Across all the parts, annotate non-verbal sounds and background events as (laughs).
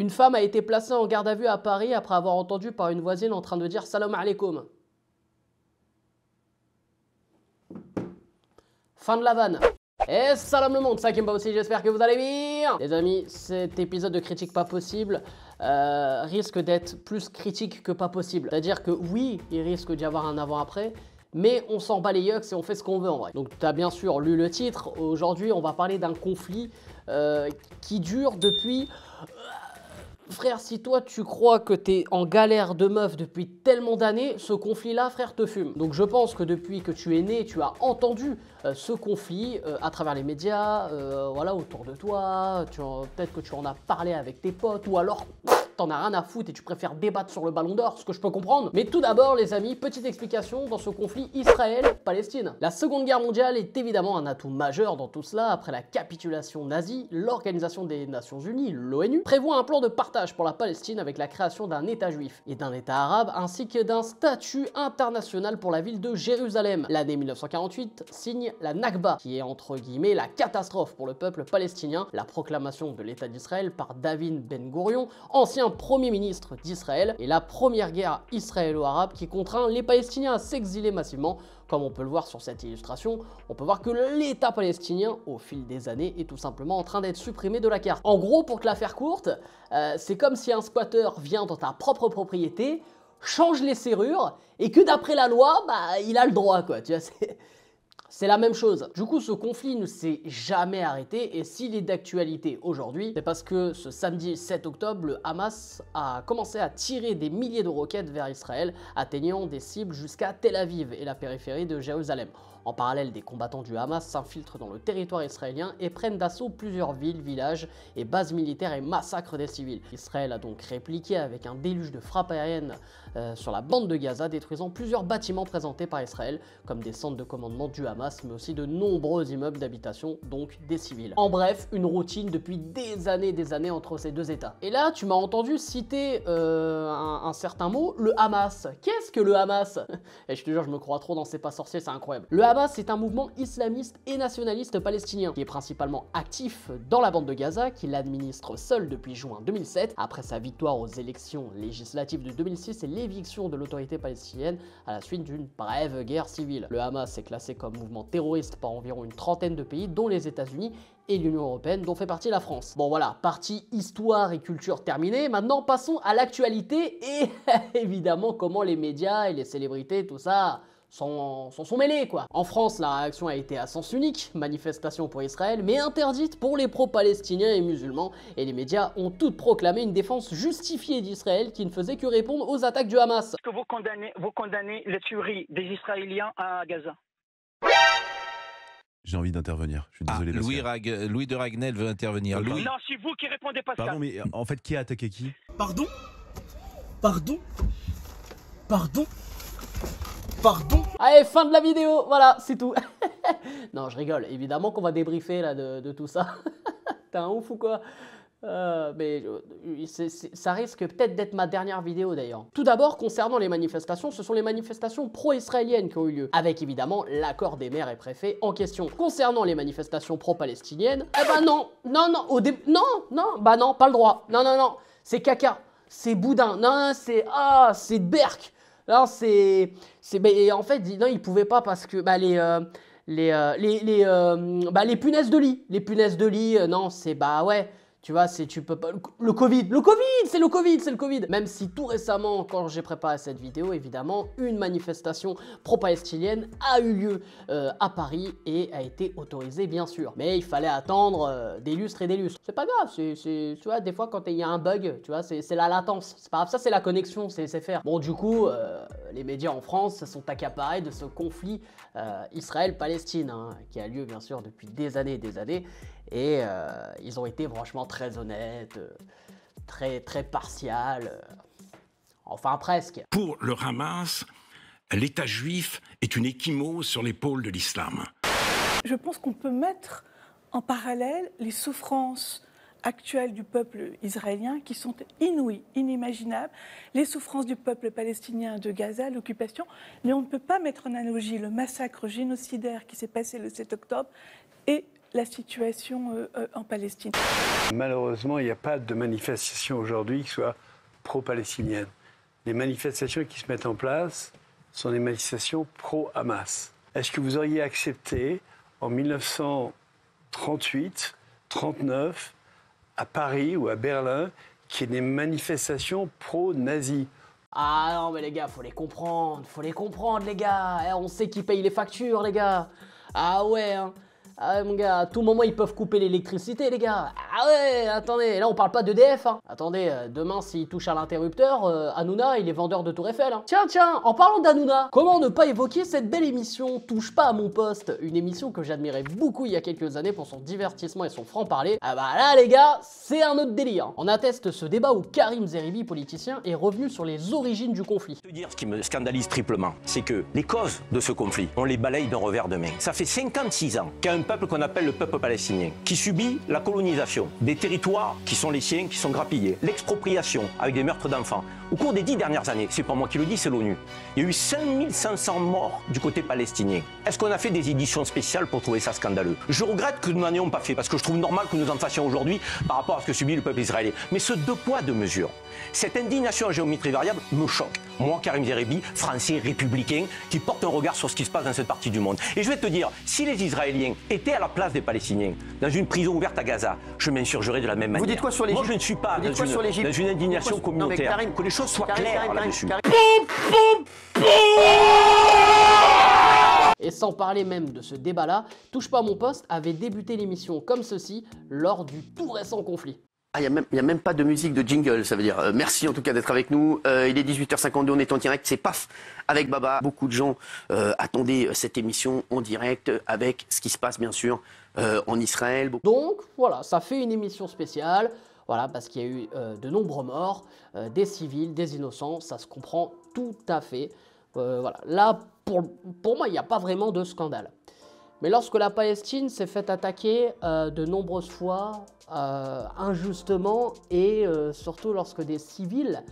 Une femme a été placée en garde à vue à Paris après avoir entendu par une voisine en train de dire salam alaikum. Fin de la vanne. Et salam le monde, ça qui me aussi, j'espère que vous allez bien Les amis, cet épisode de Critique pas possible euh, risque d'être plus critique que pas possible. C'est-à-dire que oui, il risque d'y avoir un avant-après, mais on s'en bat les yucks et on fait ce qu'on veut en vrai. Donc tu as bien sûr lu le titre, aujourd'hui on va parler d'un conflit euh, qui dure depuis... Euh, frère, si toi tu crois que t'es en galère de meuf depuis tellement d'années, ce conflit-là, frère, te fume. Donc je pense que depuis que tu es né, tu as entendu euh, ce conflit à travers les médias, voilà, autour de toi, peut-être que tu en as parlé avec tes potes, ou alors t'en as rien à foutre et tu préfères débattre sur le ballon d'or, ce que je peux comprendre. Mais tout d'abord, les amis, petite explication dans ce conflit Israël-Palestine. La Seconde Guerre mondiale est évidemment un atout majeur dans tout cela. Après la capitulation nazie, l'Organisation des Nations Unies, l'ONU, prévoit un plan de partage pour la Palestine avec la création d'un État juif et d'un État arabe, ainsi que d'un statut international pour la ville de Jérusalem. L'année 1948 signe la Nakba, qui est entre guillemets la catastrophe pour le peuple palestinien, la proclamation de l'État d'Israël par David Ben Gurion, ancien Premier ministre d'Israël et la première guerre israélo-arabe qui contraint les Palestiniens à s'exiler massivement. Comme on peut le voir sur cette illustration, on peut voir que l'État palestinien, au fil des années, est tout simplement en train d'être supprimé de la carte. En gros, pour te la faire courte, euh, c'est comme si un squatter vient dans ta propre propriété, change les serrures, et que d'après la loi, bah, il a le droit, quoi. Tu vois, c'est la même chose. Du coup, ce conflit ne s'est jamais arrêté et s'il est d'actualité aujourd'hui, c'est parce que ce samedi 7 octobre, le Hamas a commencé à tirer des milliers de roquettes vers Israël, atteignant des cibles jusqu'à Tel Aviv et la périphérie de Jérusalem. En parallèle, des combattants du Hamas s'infiltrent dans le territoire israélien et prennent d'assaut plusieurs villes, villages et bases militaires et massacrent des civils. Israël a donc répliqué avec un déluge de frappes aériennes euh, sur la bande de Gaza, détruisant plusieurs bâtiments présentés par Israël, comme des centres de commandement du Hamas, mais aussi de nombreux immeubles d'habitation, donc des civils. En bref, une routine depuis des années et des années entre ces deux États. Et là, tu m'as entendu citer euh, un, certain mot, le Hamas. Qu'est-ce que le Hamas? (laughs) Et je te jure, je me crois trop dans C'est pas sorcier, c'est incroyable. Le Hamas, c'est un mouvement islamiste et nationaliste palestinien qui est principalement actif dans la bande de Gaza, qu'il administre seul depuis juin 2007, après sa victoire aux élections législatives de 2006 et l'éviction de l'autorité palestinienne à la suite d'une brève guerre civile. Le Hamas est classé comme mouvement terroriste par environ une trentaine de pays, dont les États-Unis et l'Union Européenne, dont fait partie la France. Bon voilà, partie histoire et culture terminée, maintenant passons à l'actualité et (laughs) évidemment comment les médias et les célébrités, tout ça, s'en sont mêlés quoi. En France, la réaction a été à sens unique, manifestation pour Israël, mais interdite pour les pro-palestiniens et musulmans, et les médias ont toutes proclamé une défense justifiée d'Israël qui ne faisait que répondre aux attaques du Hamas. Est-ce que vous condamnez, vous condamnez les tueries des Israéliens à Gaza? J'ai envie d'intervenir. Je suis ah, désolé. Louis, Louis, de Ragnel veut intervenir. Louis... Non, c'est vous qui répondez pas Pardon, mais en fait, qui a attaqué qui? Pardon? Pardon? Pardon? Pardon Allez, fin de la vidéo, voilà, c'est tout. (laughs) non, je rigole, évidemment qu'on va débriefer là de, tout ça. (laughs) T'es un ouf ou quoi? Euh, mais euh, ça risque peut-être d'être ma dernière vidéo d'ailleurs. Tout d'abord, concernant les manifestations, ce sont les manifestations pro-israéliennes qui ont eu lieu, avec évidemment l'accord des maires et préfets en question. Concernant les manifestations pro-palestiniennes, eh ben non, non, non, au début, non, non, bah non, pas le droit, non, non, non, c'est caca, c'est boudin, non, c'est, ah, c'est berk, non, c'est. En fait, non, il pouvait pas parce que bah, les. Euh, les, euh, les, les, euh, bah, les punaises de lit. Les punaises de lit, non, c'est. Bah ouais. Tu vois, c'est tu peux pas le Covid, le Covid, c'est le Covid, c'est le Covid. Même si tout récemment, quand j'ai préparé cette vidéo, évidemment, une manifestation pro-palestinienne a eu lieu euh, à Paris et a été autorisée, bien sûr. Mais il fallait attendre euh, des lustres et des lustres. C'est pas grave, c'est tu vois, des fois quand il y a un bug, tu vois, c'est la latence. C'est pas grave, ça c'est la connexion, c'est faire. Bon, du coup, euh, les médias en France se sont accaparés de ce conflit Israël-Palestine, hein, qui a lieu bien sûr depuis des années et des années. Et euh, ils ont été franchement très honnêtes, euh, très, très partial. Euh, enfin, presque. Pour le Hamas, l'État juif est une échymose sur l'épaule de l'islam. Je pense qu'on peut mettre en parallèle les souffrances actuelles du peuple israélien qui sont inouïes, inimaginables, les souffrances du peuple palestinien de Gaza, l'occupation, mais on ne peut pas mettre en analogie le massacre génocidaire qui s'est passé le 7 octobre et la situation euh, euh, en Palestine. Malheureusement, il n'y a pas de manifestation aujourd'hui qui soit pro-palestinienne. Les manifestations qui se mettent en place sont des manifestations pro-Hamas. Est-ce que vous auriez accepté en 1938, 39, à Paris ou à Berlin, qu'il y ait des manifestations pro-nazis? Ah non, mais les gars, faut les comprendre, faut les comprendre, les gars. Eh, on sait qui paye les factures, les gars. Ah ouais, hein. Ah ouais, mon gars, à tout moment ils peuvent couper l'électricité, les gars. Ah ouais, attendez, là on parle pas d'EDF. Hein. Attendez, euh, demain s'il touche à l'interrupteur, euh, Hanouna il est vendeur de Tour Eiffel. Hein. Tiens, tiens, en parlant d'Hanouna, comment ne pas évoquer cette belle émission Touche pas à mon poste Une émission que j'admirais beaucoup il y a quelques années pour son divertissement et son franc-parler. Ah bah là, les gars, c'est un autre délire. On atteste ce débat où Karim Zeribi, politicien, est revenu sur les origines du conflit. te dire ce qui me scandalise triplement, c'est que les causes de ce conflit, on les balaye d'un revers de main. Ça fait 56 ans qu'il y a un peuple qu'on appelle le peuple palestinien, qui subit la colonisation, des territoires qui sont les siens, qui sont grappillés, l'expropriation avec des meurtres d'enfants. Au cours des dix dernières années, c'est pas moi qui le dis, c'est l'ONU, il y a eu 5500 morts du côté palestinien. Est-ce qu'on a fait des éditions spéciales pour trouver ça scandaleux? Je regrette que nous n'en ayons pas fait, parce que je trouve normal que nous en fassions aujourd'hui par rapport à ce que subit le peuple israélien. Mais ce deux poids, deux mesures, cette indignation à géométrie variable me choque. Moi, Karim Zeribi, français, républicain, qui porte un regard sur ce qui se passe dans cette partie du monde. Et je vais te dire, si les Israéliens étaient à la place des Palestiniens, dans une prison ouverte à Gaza, je m'insurgerais de la même manière. dites quoi sur Moi, l'Égypte je ne suis pas Vous dans quoi une, sur dans une indignation Vous non, communautaire. Karim- que les choses soient Karim, claires là-dessus. Karim- Et sans parler même de ce débat-là, Touche pas à mon poste avait débuté l'émission comme ceci lors du tout récent conflit. Ah, il n'y a, a même pas de musique de jingle, ça veut dire euh, merci en tout cas d'être avec nous. Euh, il est 18h52, on est en direct, c'est paf avec Baba. Beaucoup de gens euh, attendaient cette émission en direct avec ce qui se passe bien sûr en Israël. Donc voilà, ça fait une émission spéciale, voilà, parce qu'il y a eu de nombreux morts, des civils, des innocents, ça se comprend tout à fait. Voilà, là, pour, pour moi, il n'y a pas vraiment de scandale. Mais lorsque la Palestine s'est fait attaquer euh, de nombreuses fois, euh, injustement, et euh, surtout lorsque des civils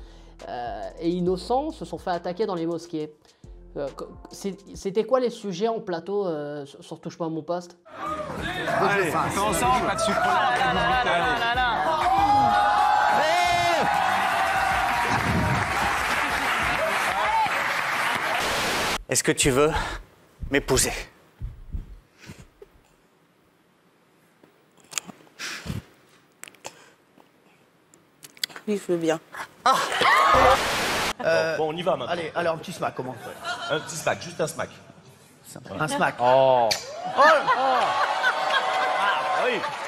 euh, et innocents se sont fait attaquer dans les mosquées, c'était quoi les sujets en plateau euh, sur Touche pas à mon poste? Allez, on ensemble, pas de sucre. Est-ce que tu veux m'épouser? Oui, je veux bien. bon, on y va maintenant. Allez, alors un petit smack, comment Un petit smack, juste un smack. Un smack. Oh.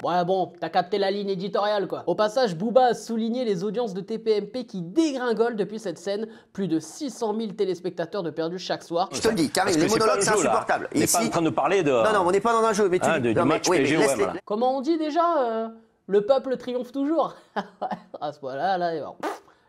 Ouais bon, t'as capté la ligne éditoriale quoi. Au passage, Booba a souligné les audiences de TPMP qui dégringolent depuis cette scène. Plus de 600 000 téléspectateurs de perdus chaque soir. Je te le dis, que les monologues c'est insupportable. On n'est pas en train de parler de- Non, non, on n'est pas dans un jeu, mais tu Ah, dis- de- du non, mais- match oui, mais PSG, laisse-les- voilà. Comment on dit déjà euh, Le peuple triomphe toujours. (laughs)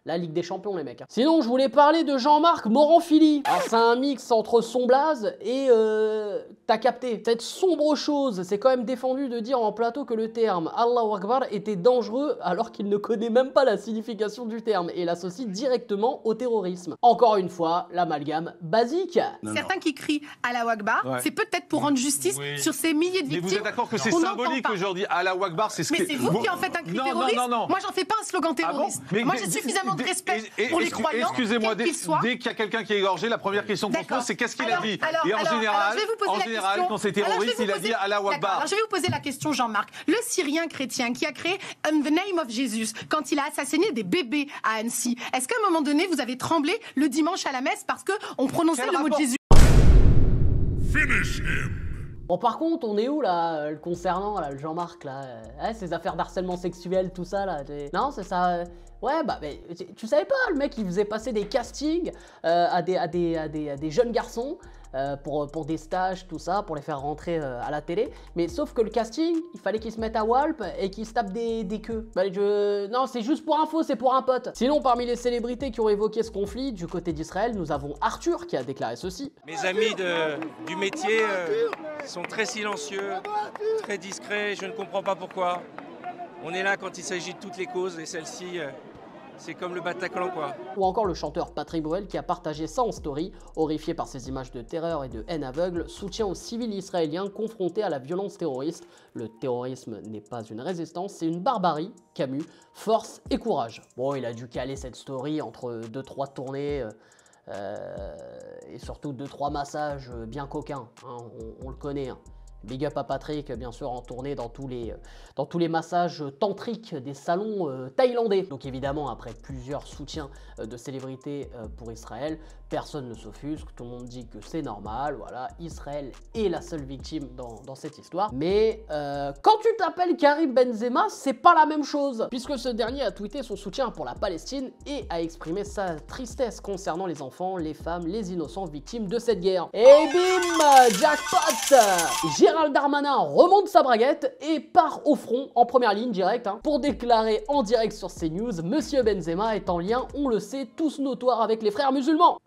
la Ligue des Champions, les mecs. hein. Sinon, je voulais parler de Jean-Marc Moranfili. Alors, c'est un mix entre son blaze et euh, t'as capté. Cette sombre chose, c'est quand même défendu de dire en plateau que le terme Allahu Akbar était dangereux alors qu'il ne connaît même pas la signification du terme et l'associe directement au terrorisme. Encore une fois, l'amalgame basique. Certains qui crient Wagbar, Ouais. c'est peut-être pour rendre justice Oui. sur ces milliers de Mais victimes. vous êtes d'accord que c'est symbolique aujourd'hui Allah Akbar, c'est ce Mais que c'est vous qui en faites un cri Non, terroriste. Non, non, non. Moi, j'en fais pas un slogan Ah bon terroriste. Mais- Moi, mais- j'ai suffisamment de respect et- pour les croyants, Excusez-moi, dès, qu'il y a quelqu'un qui est égorgé, la première question qu'on se pose, c'est qu'est-ce qu'il a dit alors- Et en alors- général, alors, je vais vous poser en la général, question. quand c'est terroriste, il a dit Allah. Akbar. Alors, je vais vous poser la question, Jean-Marc. Le Syrien chrétien qui a créé In the Name of Jesus, quand il a assassiné des bébés à Annecy, est-ce qu'à un moment donné, vous avez tremblé le dimanche à la messe parce que on prononçait Quel le mot de Jésus? Bon, par contre, on est où là, euh, concernant Jean-Marc là euh, hein, Ces affaires d'harcèlement sexuel, tout ça là Non, c'est ça. euh, Ouais, bah, mais tu, savais pas, le mec il faisait passer des castings à, des, à, des, à, des, à des jeunes garçons euh, pour, des stages, tout ça, pour les faire rentrer euh, à la télé. Mais sauf que le casting, il fallait qu'ils se mettent à Walp et qu'ils se tapent des, queues. Bah, je... Non, c'est juste pour info, c'est pour un pote. Sinon, parmi les célébrités qui ont évoqué ce conflit, du côté d'Israël, nous avons Arthur qui a déclaré ceci. Mes amis du métier euh, sont très silencieux, très discrets, je ne comprends pas pourquoi. On est là quand il s'agit de toutes les causes et celle-ci, C'est comme le Bataclan, quoi. Ou encore le chanteur Patrick Bruel qui a partagé ça en story, horrifié par ces images de terreur et de haine aveugle, soutien aux civils israéliens confrontés à la violence terroriste. Le terrorisme n'est pas une résistance, c'est une barbarie. Camus, force et courage. Bon, il a dû caler cette story entre 2-3 tournées. Euh, et surtout 2-3 massages bien coquins, hein, on, on, le connaît. Hein. Big up à Patrick, bien sûr, en tournée dans tous les, dans tous les massages tantriques des salons euh, thaïlandais. Donc évidemment, après plusieurs soutiens euh, de célébrités euh, pour Israël, personne ne s'offusque, tout le monde dit que c'est normal, voilà, Israël est la seule victime dans, cette histoire. Mais euh, quand tu t'appelles Karim Benzema, c'est pas la même chose, puisque ce dernier a tweeté son soutien pour la Palestine et a exprimé sa tristesse concernant les enfants, les femmes, les innocents victimes de cette guerre. Et bim Jackpot Gérald Darmanin remonte sa braguette et part au front en première ligne direct hein, pour déclarer en direct sur CNews Monsieur Benzema est en lien, on le sait, tous notoire avec les frères musulmans.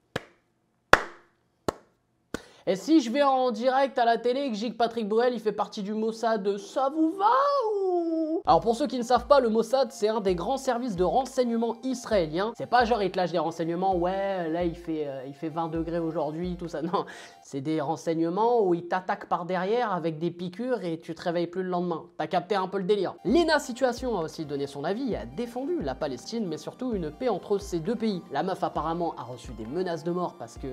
Et si je vais en direct à la télé et que j'ai que Patrick Bruel il fait partie du Mossad, ça vous va ou? Alors pour ceux qui ne savent pas, le Mossad c'est un des grands services de renseignement israéliens. C'est pas genre il te lâche des renseignements, ouais là il fait, euh, il fait 20 degrés aujourd'hui, tout ça. (laughs) Non, c'est des renseignements où ils t'attaquent par derrière avec des piqûres et tu te réveilles plus le lendemain. T'as capté un peu le délire. Lena Situation a aussi donné son avis et a défendu la Palestine, mais surtout une paix entre ces deux pays. La meuf apparemment a reçu des menaces de mort parce que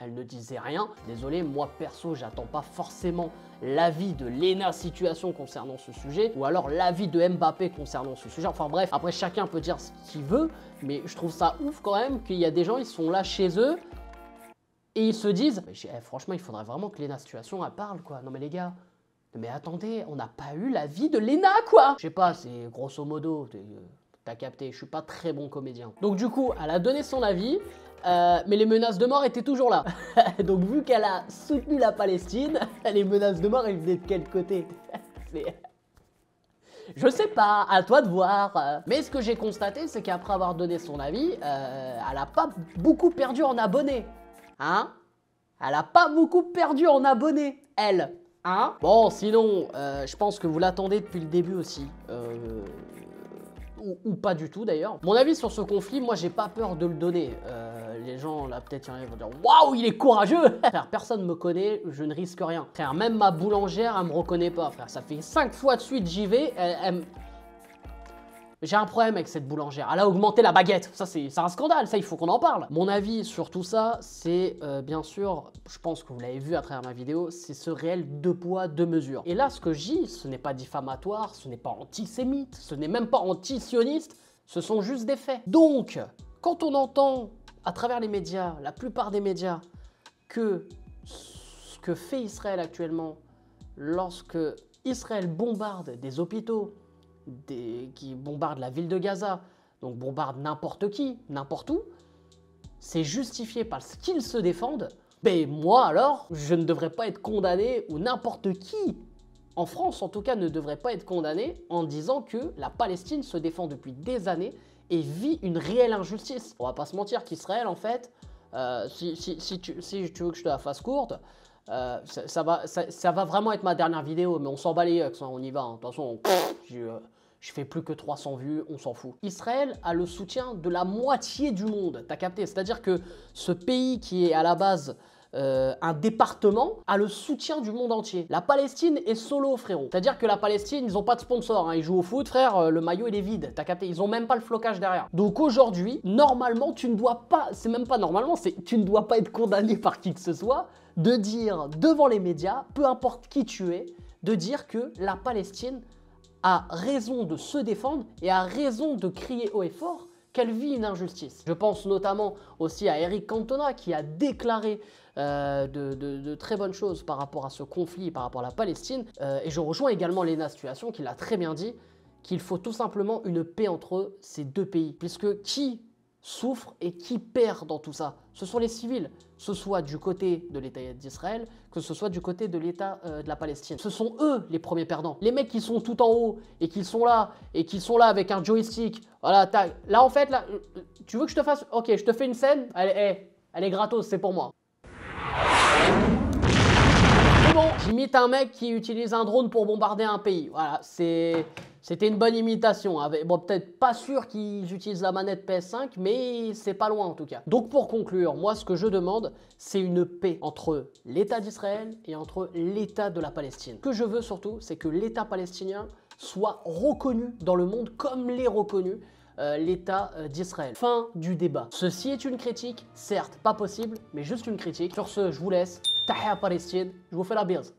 elle ne disait rien. Désolé, moi perso, j'attends pas forcément l'avis de Lena Situation concernant ce sujet, ou alors l'avis de Mbappé concernant ce sujet. Enfin bref, après chacun peut dire ce qu'il veut, mais je trouve ça ouf quand même qu'il y a des gens, ils sont là chez eux, et ils se disent, eh, franchement, il faudrait vraiment que Lena Situation, elle parle, quoi. Non mais les gars, mais attendez, on n'a pas eu l'avis de Lena, quoi Je sais pas, c'est grosso modo, t'as capté, je suis pas très bon comédien. Donc du coup, elle a donné son avis, euh, mais les menaces de mort étaient toujours là. (laughs) Donc vu qu'elle a soutenu la Palestine, (laughs) les menaces de mort, elles venaient de quel côté? (laughs) Je sais pas, à toi de voir. Mais ce que j'ai constaté, c'est qu'après avoir donné son avis, euh, elle a pas beaucoup perdu en abonnés. Hein? Elle a pas beaucoup perdu en abonnés, elle. Hein? Bon, sinon, euh, je pense que vous l'attendez depuis le début aussi. Euh, ou, pas du tout d'ailleurs. Mon avis sur ce conflit, moi j'ai pas peur de le donner. Euh, les gens là peut-être ils vont dire waouh il est courageux. (laughs) Frère, personne me connaît, je ne risque rien. Frère, même ma boulangère elle me reconnaît pas. Frère, ça fait 5 fois de suite j'y vais, j'ai un problème avec cette boulangère. Elle a augmenté la baguette. Ça, c'est un scandale. Ça, il faut qu'on en parle. Mon avis sur tout ça, c'est euh, bien sûr, je pense que vous l'avez vu à travers ma vidéo, c'est ce réel deux poids, deux mesures. Et là, ce que dis, ce n'est pas diffamatoire, ce n'est pas antisémite, ce n'est même pas antisioniste, ce sont juste des faits. Donc, quand on entend à travers les médias, la plupart des médias, que ce que fait Israël actuellement, lorsque Israël bombarde des hôpitaux, qui bombardent la ville de Gaza, donc bombardent n'importe qui, n'importe où, c'est justifié parce qu'ils se défendent, ben moi alors, je ne devrais pas être condamné, ou n'importe qui, en France en tout cas, ne devrait pas être condamné en disant que la Palestine se défend depuis des années et vit une réelle injustice. On va pas se mentir qu'Israël, en fait, euh, si, si, tu, veux que je te la fasse courte, euh, ça, va, ça, va vraiment être ma dernière vidéo, mais on s'en bat les yeux, on y va. Hein. De toute façon, euh, je fais plus que 300 vues, on s'en fout. Israël a le soutien de la moitié du monde, t'as capté? C'est-à-dire que ce pays qui est à la base euh, un département a le soutien du monde entier. La Palestine est solo, frérot. C'est-à-dire que la Palestine, ils ont pas de sponsor. Hein. Ils jouent au foot, frère, euh, le maillot il est vide. T'as capté? Ils ont même pas le flocage derrière. Donc aujourd'hui, normalement, tu ne dois pas, c'est même pas normalement, c'est tu ne dois pas être condamné (laughs) par qui que ce soit de dire devant les médias, peu importe qui tu es, de dire que la Palestine a raison de se défendre et a raison de crier haut et fort qu'elle vit une injustice. Je pense notamment aussi à Eric Cantona qui a déclaré euh, de, très bonnes choses par rapport à ce conflit, par rapport à la Palestine. Euh, et je rejoins également Lena Situation qui l'a très bien dit, qu'il faut tout simplement une paix entre ces deux pays. Puisque qui souffre et qui perd dans tout ça Ce sont les civils, que ce soit du côté de l'État d'Israël, que ce soit du côté de l'État euh, de la Palestine. Ce sont eux les premiers perdants. Les mecs qui sont tout en haut et qui sont là, et qui sont là avec un joystick. Voilà, là en fait, là, tu veux que je te fasse... Ok, je te fais une scène, elle, est gratos, c'est pour moi. J'imite un mec qui utilise un drone pour bombarder un pays. Voilà, c'est C'était une bonne imitation. Bon, peut-être pas sûr qu'ils utilisent la manette PS5, mais c'est pas loin en tout cas. Donc pour conclure, moi ce que je demande, c'est une paix entre l'État d'Israël et entre l'État de la Palestine. Ce que je veux surtout, c'est que l'État palestinien soit reconnu dans le monde comme l'est reconnu euh, l'État euh, d'Israël. Fin du débat. Ceci est une critique, certes pas possible, mais juste une critique. Sur ce, je vous laisse. Tahia Palestine, je vous fais la bise.